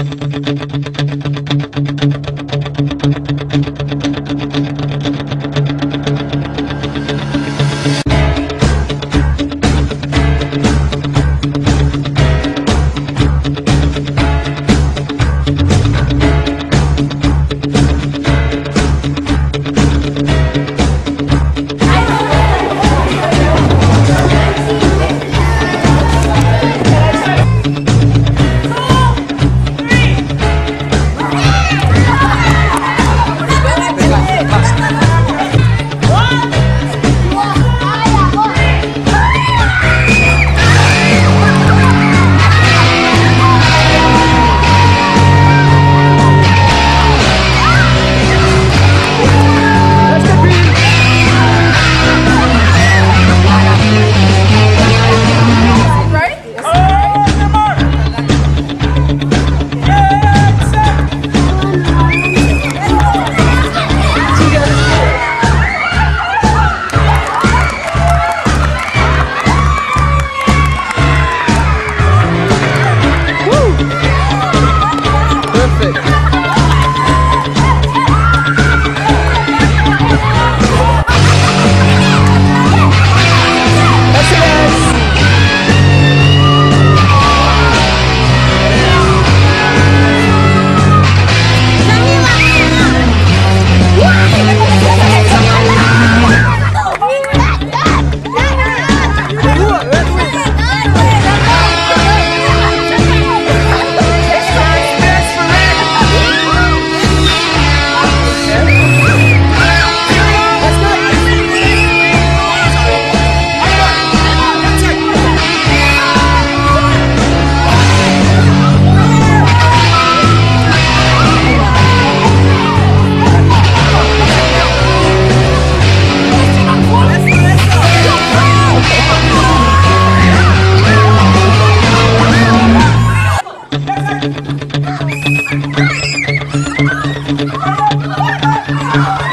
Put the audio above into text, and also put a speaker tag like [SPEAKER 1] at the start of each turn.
[SPEAKER 1] Gracias.
[SPEAKER 2] Oh,